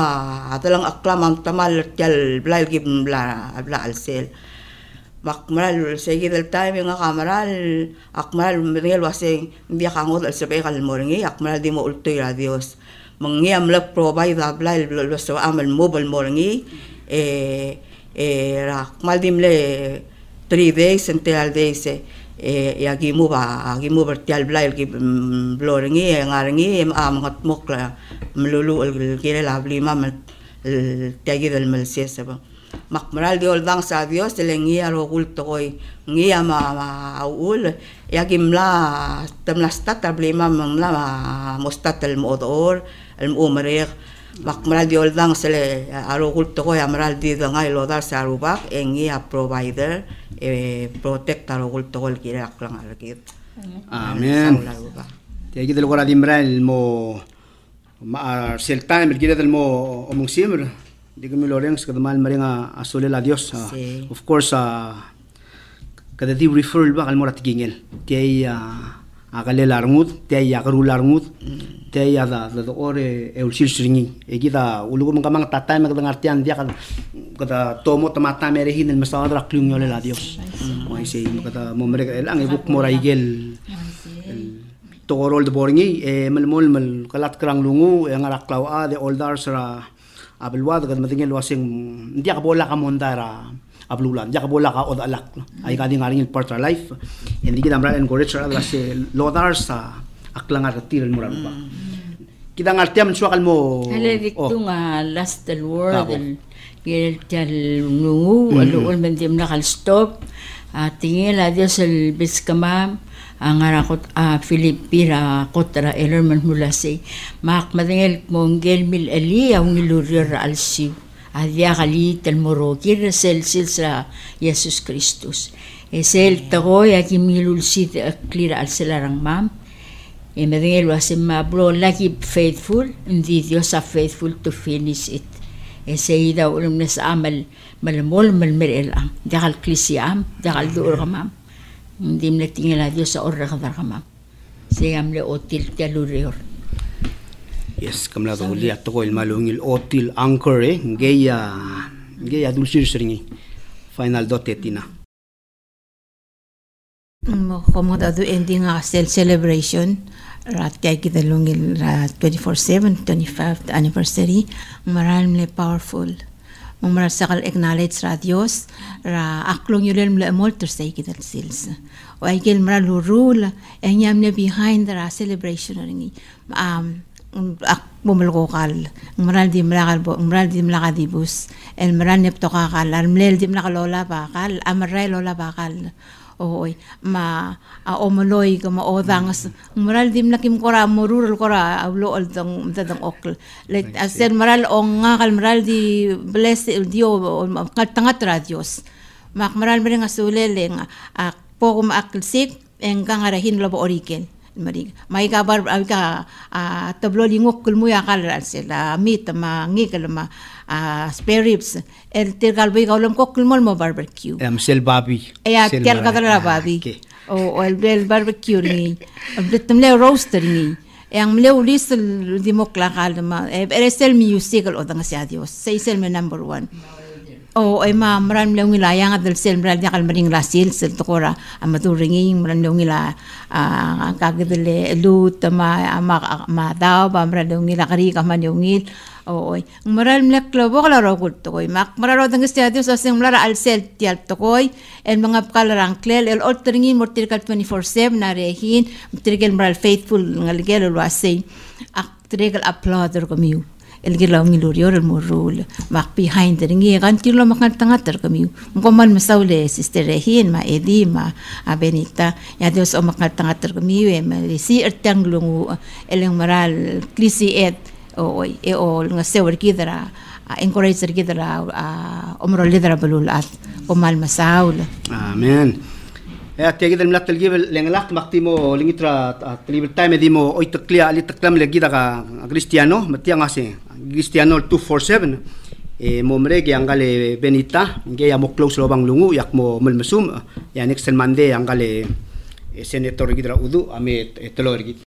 atalang aklaman tamal tel blal gib bla bla al sel. Makmaral segi del time nga kamaral akmaral mingel wase mbi kangot al sebe kal moringi akmaral di mo ulto ya dios. Mangi amlak provide abla lo so amel mobile moringi eh Eh, rak maldim le tri veis ente al veise e eh, agi mu ba agi mu ber tial blai gi mm, bloringi e ngaringi em ah, am ngot mok la mlulu el gile la bli ma mel tagi del mel sie seba mak maral di ol bang savio se le ngi aro gul to goi ngi ama ma ul e agi mla tem la stat bli ma mla mostat el modor el umreg umrer makmaral di oldang sele aro kulto koy amral di dangay lodar sa rubak engia provider e protect aro kulto koy kira aklang alkit Amen. Ti agi dal gora dimral mo ma sel time gila dal mo omong simr. Di kami loreng sa kadamal maringa asole la Dios. Of course ah kada di referral ba kalmo ratigingel. Ti agale larngut te yagru larngut te ya da da ore eul sil sringi egida ulugum gamang tata me dengar tian dia kata tomo tamata mere hin el masada ra klung yole la dios. Oi se mo kata mo mere elang ebuk mora igel to rol de boringi e mel mol mel kalat krang lungu e ngara klau a de oldar sra abelwad kat mendingen luasing dia kabola kamondara ablulan. Ka bola ka od alak ay ka ding aring part of life. Hindi kita mra encourage ra la se lodar sa aklang at tirel mural ba? Kita ngartiam suakal mo Haladik oh, tu nga last the el el tal nungu alo ul mendim nakal stop. A tingil a Dios el biskamam ang arakot a Filipira kotra elerman mula si mak madingel monggel mil ali ang ilurir al هذه غليت المروكي سلسلة يسوس كريستوس سيل تغويا كيميلو لسيد كلير ألسل رنمام إما إمدين لو أسمى بلو لكي لاكي إن إندي ديوسا فيثفول تو فينيس إت سيدة ولم نسعمل ملمول من المرء الآن دخل كليسي عام دخل دور غمام إندي ملتين لا ديوسا أرغ ذر غمام سيام لأوتيل تلوريور yes kamla to uli at ko il malungil otil anchor eh ngeya ngeya dulcir sringi final dot tetina mo como dado ending nga cel celebration rat kay kita lungil ra 24/7 25th anniversary maral le powerful mong marasakal acknowledge ra Dios ra aklong yulel mla emol tersay kita sils o ay gil mara lurul ang yam na behind ra celebration ringi um ak mlakal bo maral di mlakal di bus el maral nep to kakal al mlel di mlakal lola bakal amaray lola bakal. Oy, ma a omoloy ka ma odangas. Maral dim nakim kora morural kora awlo al tang tadang okl. Let aser maral ong nga kal maral di bless dio katangat radios. Mak maral mering asulele nga a poko ma aklsik en kangarahin lobo oriken marig may kabar ay ka a tablo lingok kulmo ya kal sila meat ma ngikal ma a spare ribs el tirgal bay kaulam ko kulmo mo barbecue Um, Sel. Aya, Sel tiar ka Ah, babi. okay. O, el, el barbecue ni. El temle roaster ni. Yang mleu lisel di mo klakal ma. Ere sel musical o dang siya Dios. Say sel number one. O, ay ma, maran mleu ngila yang adal sel maran yakal maring lasil sel tokora. Amaturinging maran mleu ngila ang kagdele lut ma ma ma daw ba maran mleu ngila kari ka man yung ngil. Oy, maral mlek klobo kala ro kul tokoy. Mak mararo dang stadio sa sing mlara al sel tial tokoy. El mga kalarang klel el altering mortir kal 24/7 na rehin. Trigel maral faithful ngalgel lo asay. Ak trigel applauder kamiu. القلا من لوريور المرول مق بي هاين درنجي غان تيرلو مقان تنغتر كميو مقومان مساولة سيسترهين ما إيدي ما أبنيتا يعني وسو مقان تنغتر كميو ما لسي ارتنغلو اللي مرال كليسي إيد أو أو نسور كيدرا encourage كيدرا أمرو ليدرا بلول أت ومال مساولة آمين eh tiga kita melihat lagi dengan lah waktu mo lingi tra ah, lima time di mo oit terkliar lima terklam lagi daga ah, Cristiano mati yang Cristiano two four seven eh mo mereka yang Benita yang ya mo close lubang lungu yak mo melmesum ya next mande yang kali eh, senator lagi udu amit eh, telor lagi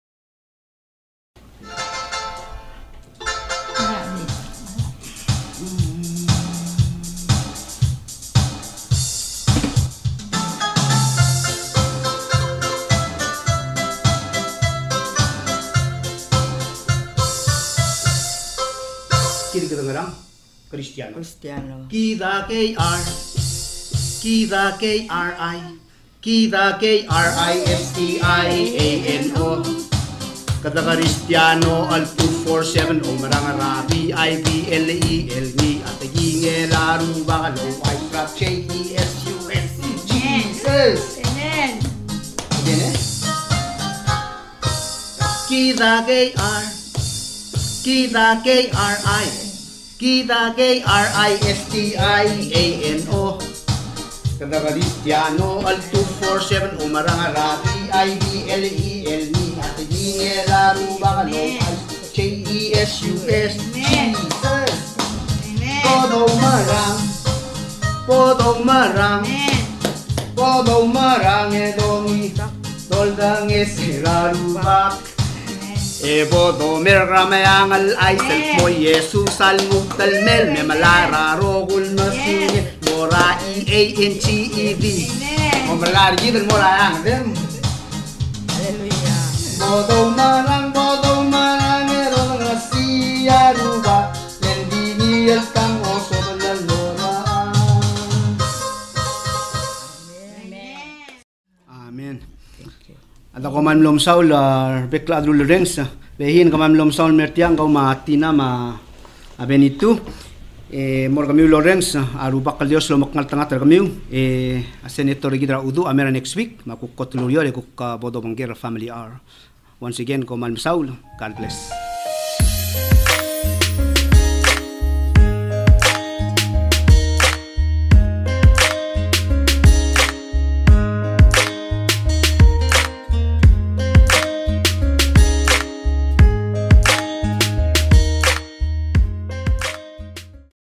Cristiano. Cristiano. Kida K-R. Kida K-R-I. Kida K-R-I-S-T-I-A-N-O. Kada Cristiano al 2470 maranga rabi I B L E L ni at ginge laru bagalo I trap J E S U S E Jesus. Amen. Again eh? Kida K-R. Kida K-R-I. Skidagay, R-I-S-T-I-A-N-O. Kadaristiano, al 247, umarang arabi, at ni ate dinge, laro, bakalo, J-E-S-U-S, Jesus. Podong marang, podong marang, podong marang, edongi, toldang esiraru bak. Ebo do meramayangal ay self eh. mo Jesus al mugdalmel eh. me malara rogul masunye eh. mora e a n g e d mo malara gidal mora ang dem Hallelujah. bodo marang bodo marang ero nga siya ruba lendi niyal kang At ako man lom saul bekla adul rengs behin kamam lom saul mertiang kau ma tina ma abenitu e mor kami Lorenz aru bakal dios lo makngal tanga ter kami e senator gidra udu amera next week. Makukot lurio le kuk bodo bangger family are once again ko man saul god bless